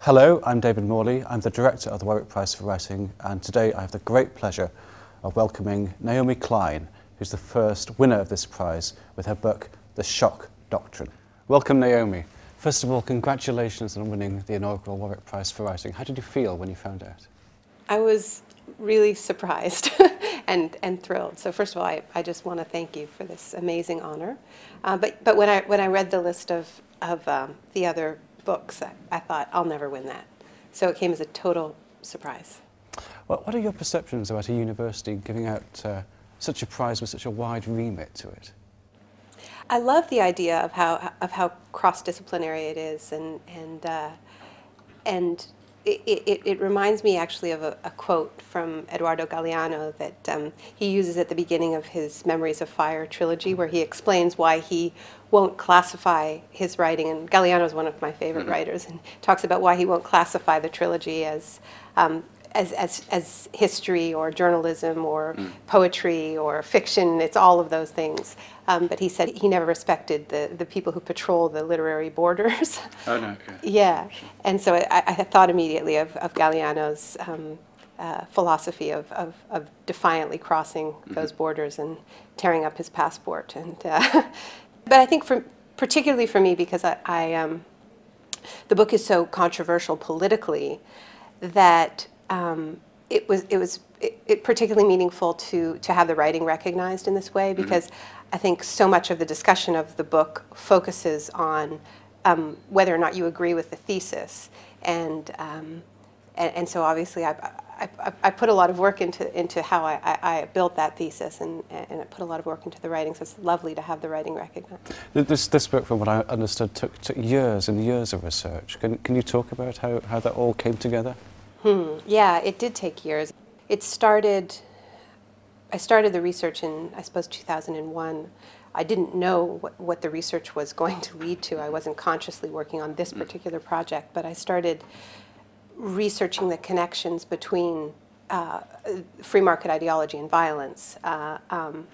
Hello, I'm David Morley. I'm the director of the Warwick Prize for Writing, and today I have the great pleasure of welcoming Naomi Klein, who's the first winner of this prize with her book, The Shock Doctrine. Welcome, Naomi. First of all, congratulations on winning the inaugural Warwick Prize for Writing. How did you feel when you found out? I was really surprised and, and thrilled. So first of all, I, I just want to thank you for this amazing honor. Uh, but but when, I, when I read the list of, of um, the other books, I, I thought, I'll never win that. So it came as a total surprise. Well, what are your perceptions about a university giving out uh, such a prize with such a wide remit to it? I love the idea of how, of how cross-disciplinary it is and, and, uh, and it, it, it, reminds me actually of a, a, quote from Eduardo Galeano that um, he uses at the beginning of his Memories of Fire trilogy, where he explains why he won't classify his writing. And Galeano is one of my favorite mm-hmm. writers, and talks about why he won't classify the trilogy as um, as, as, as history or journalism or mm. poetry or fiction. It's all of those things. Um, but he said he never respected the, the people who patrol the literary borders. Oh, no. Yeah. yeah. And so I, I, thought immediately of, of Galeano's um, uh, philosophy of, of, of, defiantly crossing mm-hmm. those borders and tearing up his passport. And, uh, but I think for, particularly for me, because I, I um, the book is so controversial politically that um, it was it was it, it particularly meaningful to to have the writing recognized in this way mm-hmm. because mm-hmm. I think so much of the discussion of the book focuses on um, whether or not you agree with the thesis and um, and, and, so obviously I, I, I, put a lot of work into into how I, I, built that thesis and, and I put a lot of work into the writing so it's lovely to have the writing recognized. This, this book from what I understood took, took years and years of research. Can, can you talk about how, how that all came together? Hmm. Yeah, it did take years. It started, I started the research in, I suppose, 2001. I didn't know what, what the research was going to lead to. I wasn't consciously working on this particular project, but I started researching the connections between uh, free market ideology and violence. Uh, um,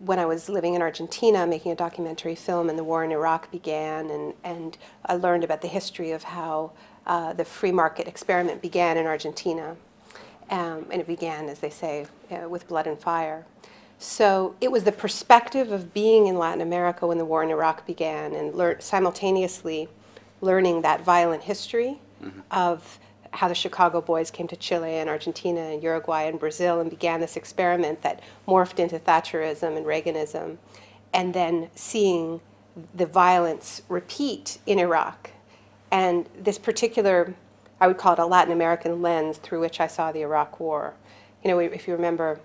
when I was living in Argentina making a documentary film and the war in Iraq began, and, and I learned about the history of how uh, the free market experiment began in Argentina. Um, and it began, as they say, uh, with blood and fire. So it was the perspective of being in Latin America when the war in Iraq began and lear- simultaneously learning that violent history mm-hmm. of how the Chicago Boys came to Chile and Argentina and Uruguay and Brazil and began this experiment that morphed into Thatcherism and Reaganism, and then seeing the violence repeat in Iraq and this particular, I would call it a Latin American lens through which I saw the Iraq War. You know, if you remember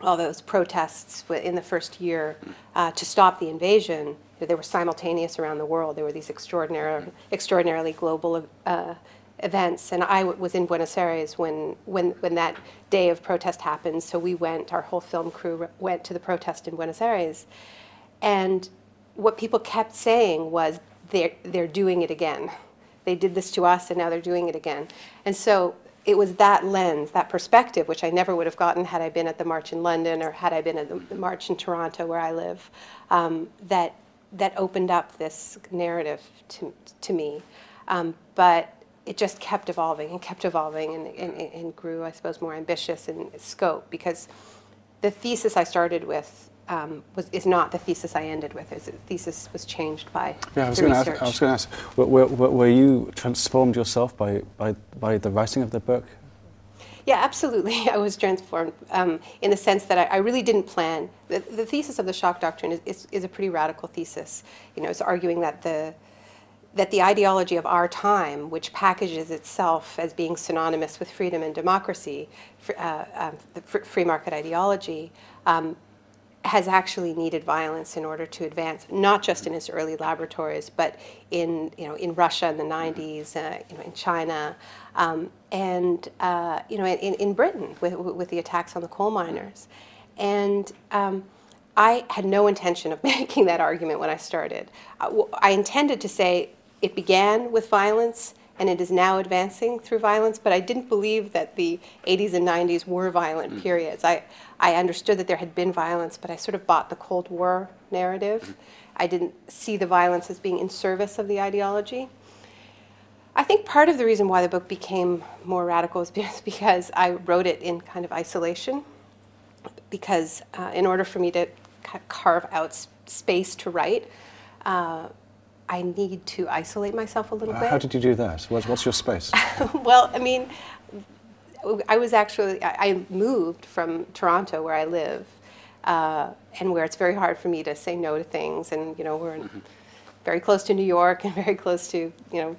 all those protests in the first year uh, to stop the invasion, they were simultaneous around the world. There were these extraordinary, extraordinarily global uh, events. And I was in Buenos Aires when, when, when that day of protest happened. So we went, our whole film crew went to the protest in Buenos Aires. And what people kept saying was, they're, they're doing it again. They did this to us and now they're doing it again. And so it was that lens, that perspective, which I never would have gotten had I been at the march in London or had I been at the, the march in Toronto where I live, um, that, that opened up this narrative to, to me. Um, but it just kept evolving and kept evolving and, and, and grew, I suppose, more ambitious in scope because the thesis I started with um, was, is not the thesis I ended with. the thesis was changed by yeah, I was the research. Ask, I was going to ask, were, were, were, you transformed yourself by, by, by the writing of the book? Yeah, absolutely. I was transformed um, in the sense that I, I, really didn't plan. The, the thesis of the shock doctrine is, is, is, a pretty radical thesis. You know, it's arguing that the that the ideology of our time, which packages itself as being synonymous with freedom and democracy, uh, um, the free market ideology, um, has actually needed violence in order to advance, not just in its early laboratories, but in, you know, in Russia in the 90s, uh, you know, in China, um, and uh, you know, in, in Britain with, with the attacks on the coal miners. And um, I had no intention of making that argument when I started. I, I intended to say it began with violence and it is now advancing through violence, but I didn't believe that the 80s and 90s were violent mm. periods. I, I understood that there had been violence, but I sort of bought the Cold War narrative. Mm. I didn't see the violence as being in service of the ideology. I think part of the reason why the book became more radical is because I wrote it in kind of isolation. Because uh, in order for me to carve out space to write, uh, I need to isolate myself a little bit. How did you do that? What's, what's your space? well, I mean, I was actually, I moved from Toronto, where I live, uh, and where it's very hard for me to say no to things. And, you know, we're mm-hmm. very close to New York and very close to, you know,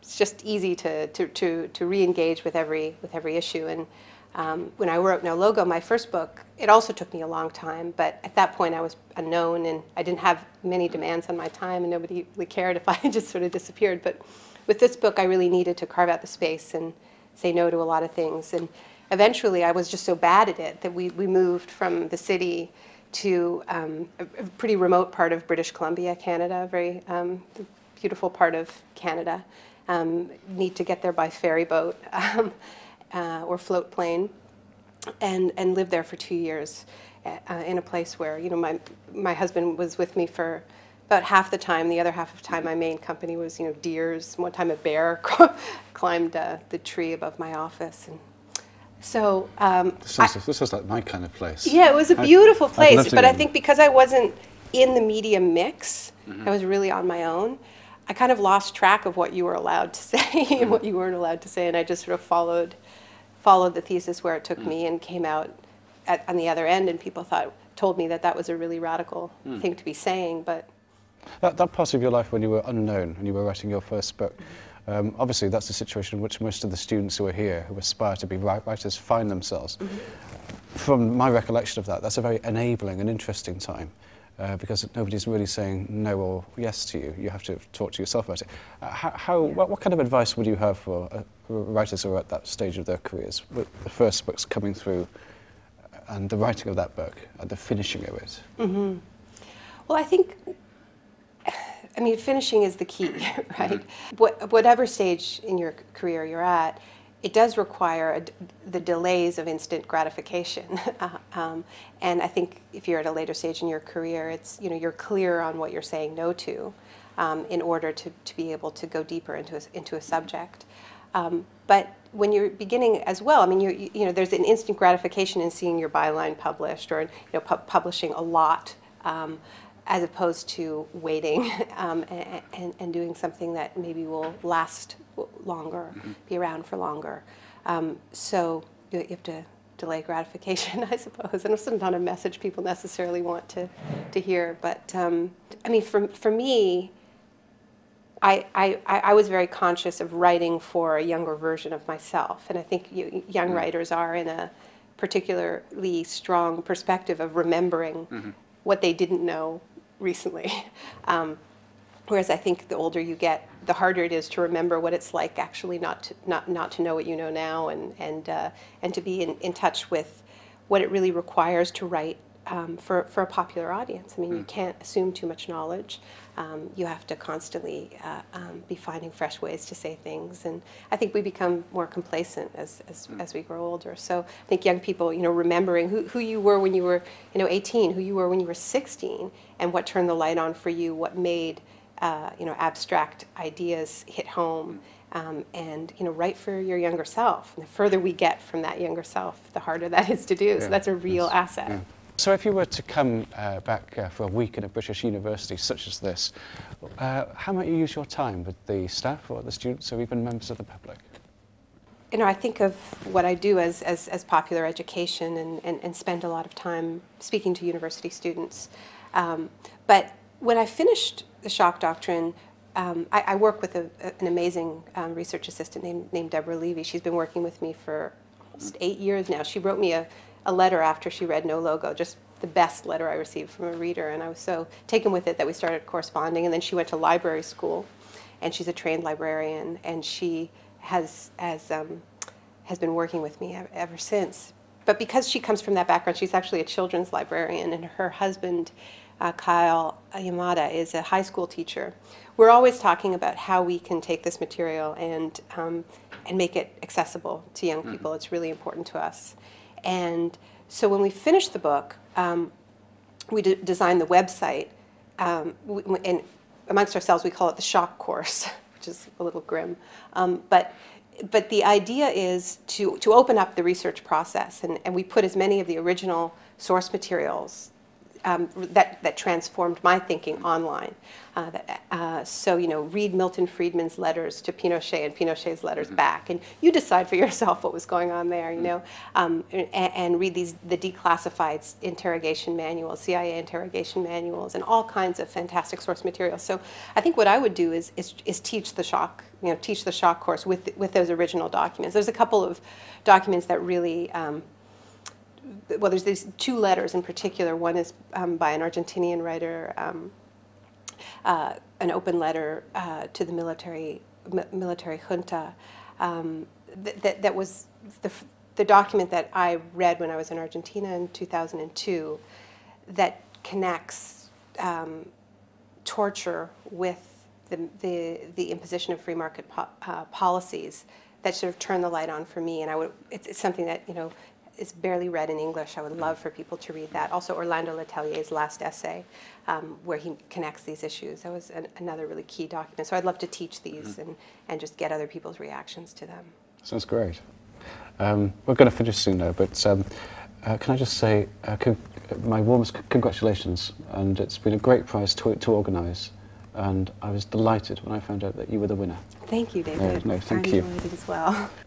it's just easy to, to, to, to re-engage with every, with every issue. And um, when I wrote No Logo, my first book, it also took me a long time, but at that point I was unknown and I didn't have many demands on my time and nobody really cared if I just sort of disappeared. But with this book, I really needed to carve out the space and say no to a lot of things. And eventually I was just so bad at it that we, we moved from the city to um, a, pretty remote part of British Columbia, Canada, a very um, beautiful part of Canada. Um, need to get there by ferry boat um, uh, or float plane, and and lived there for two years, uh, in a place where you know my my husband was with me for about half the time. The other half of the time, my main company was, you know, deers. One time, a bear climbed uh, the tree above my office, and so um, this, sounds, I, this is like my kind of place. Yeah, it was a beautiful I, place, but I think because I wasn't in the media mix, mm-hmm. I was really on my own. I kind of lost track of what you were allowed to say mm-hmm. and what you weren't allowed to say, and I just sort of followed followed the thesis where it took mm-hmm. me and came out at, on the other end, and people thought told me that that was a really radical mm. thing to be saying, but that, that part of your life when you were unknown, and you were writing your first book, um, obviously that's the situation in which most of the students who are here, who aspire to be writers, find themselves. Mm -hmm. From my recollection of that, that's a very enabling and interesting time. Uh, because nobody's really saying no or yes to you. You have to talk to yourself about it. Uh, how, how yeah. what, what, kind of advice would you have for uh, writers who are at that stage of their careers, with the first book's coming through, and the writing of that book, and the finishing of it? Mm -hmm. Well, I think I mean, finishing is the key, right? Mm-hmm. What, whatever stage in your career you're at, it does require a, the delays of instant gratification. uh, um, and I think if you're at a later stage in your career, it's, you know, you're clear on what you're saying no to um, in order to, to be able to go deeper into a, into a subject. Um, but when you're beginning as well, I mean, you you know, there's an instant gratification in seeing your byline published or you know, pu publishing a lot. Um, as opposed to waiting um, and, and, and, doing something that maybe will last longer, mm-hmm. be around for longer. Um, so you have to delay gratification, I suppose. And it's not a message people necessarily want to, to hear. But um, I mean, for, for me, I, I, I was very conscious of writing for a younger version of myself. And I think you, young mm-hmm. writers are in a particularly strong perspective of remembering mm-hmm. what they didn't know recently. Um, whereas I think the older you get, the harder it is to remember what it's like actually not to, not, not to know what you know now and, and, uh, and to be in, in touch with what it really requires to write um, for, for a popular audience. I mean, mm. you hmm. can't assume too much knowledge. Um, you have to constantly uh, um, be finding fresh ways to say things. And I think we become more complacent as, as, mm. as we grow older. So I think young people, you know, remembering who, who you were when you were, you know, 18, who you were when you were 16, and what turned the light on for you, what made, uh, you know, abstract ideas hit home. Um, and you know, write for your younger self. And the further we get from that younger self, the harder that is to do. Yeah, so that's a real asset. Yeah. So if you were to come uh, back uh, for a week in a British university such as this, uh, how might you use your time with the staff or the students or even members of the public? You know, I think of what I do as, as, as popular education and, and, and, spend a lot of time speaking to university students. Um, but when I finished the shock doctrine, um, I, I, work with a, an amazing um, research assistant named, named Deborah Levy. She's been working with me for almost eight years now. She wrote me a a letter after she read No Logo, just the best letter I received from a reader. And I was so taken with it that we started corresponding. And then she went to library school, and she's a trained librarian, and she has, has, um, has been working with me ever since. But because she comes from that background, she's actually a children's librarian, and her husband, uh, Kyle Yamada, is a high school teacher. We're always talking about how we can take this material and, um, and make it accessible to young mm-hmm. people. Mm -hmm. It's really important to us. And so when we finished the book, um, we designed the website, um, we, and amongst ourselves we call it the shock course, which is a little grim. Um, but but the idea is to, to open up the research process, and, and we put as many of the original source materials um, that, that transformed my thinking online. Uh, that, uh, so, you know, read Milton Friedman's letters to Pinochet and Pinochet's letters Mm-hmm. back, and you decide for yourself what was going on there, you Mm-hmm. know, um, and, and read these the declassified interrogation manuals, CIA interrogation manuals, and all kinds of fantastic source materials. So, I think what I would do is is, is teach the shock, you know, teach the shock course with with those original documents. There's a couple of documents that really um, well, there's these two letters in particular. One is um, by an Argentinian writer, um, uh, an open letter uh, to the military mi- military junta. Um, th- that that was the the document that I read when I was in Argentina in 2002, that connects um, torture with the, the, the imposition of free market po- uh, policies that sort of turn the light on for me. And I would, it's, it's something that, you know, is barely read in English. I would love for people to read that. Also, Orlando Letelier's last essay, um, where he connects these issues. That was an, another really key document. So I'd love to teach these and, and just get other people's reactions to them. Sounds great. Um, we're going to finish soon now, but um, uh, can I just say uh, con- my warmest c- congratulations, and it's been a great prize to, to organise, and I was delighted when I found out that you were the winner. Thank you, David. no, thank I you. it as well.